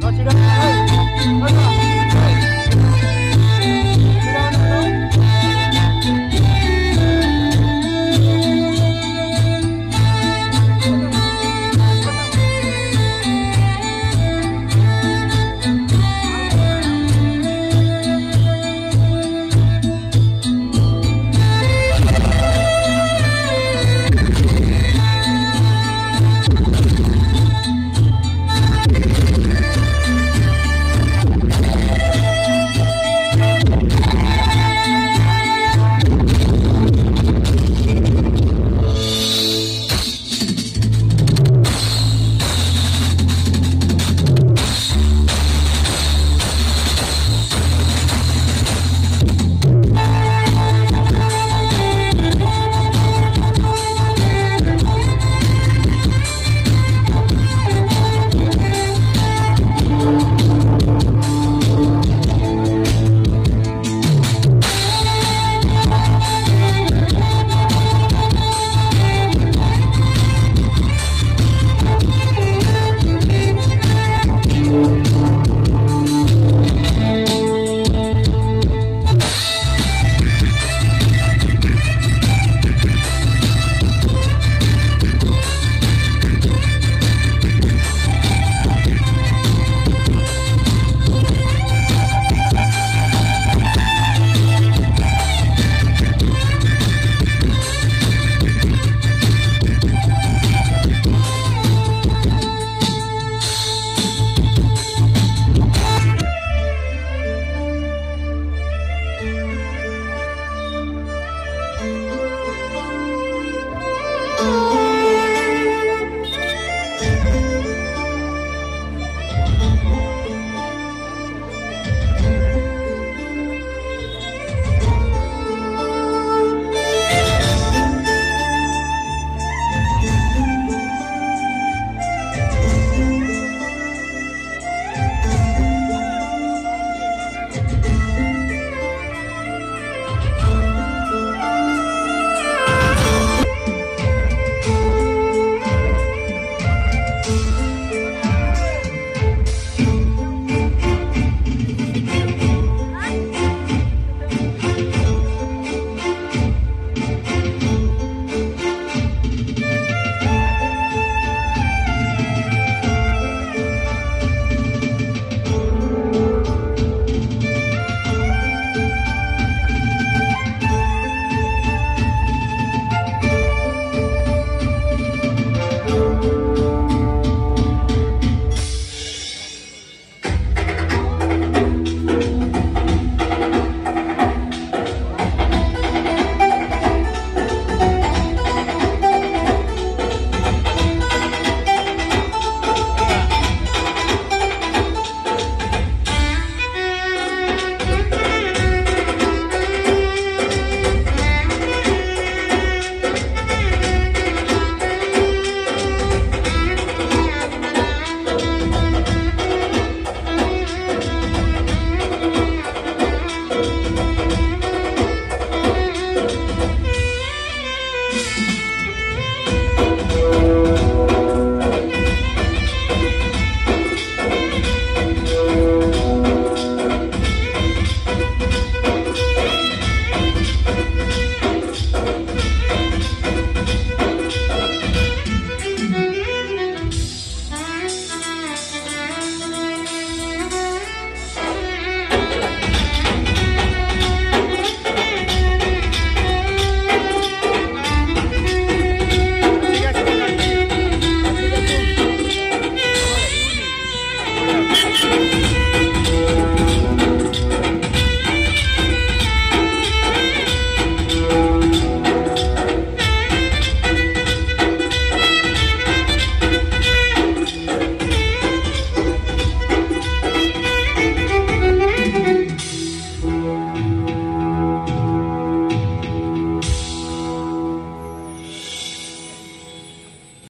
好，七哥，哎，开始。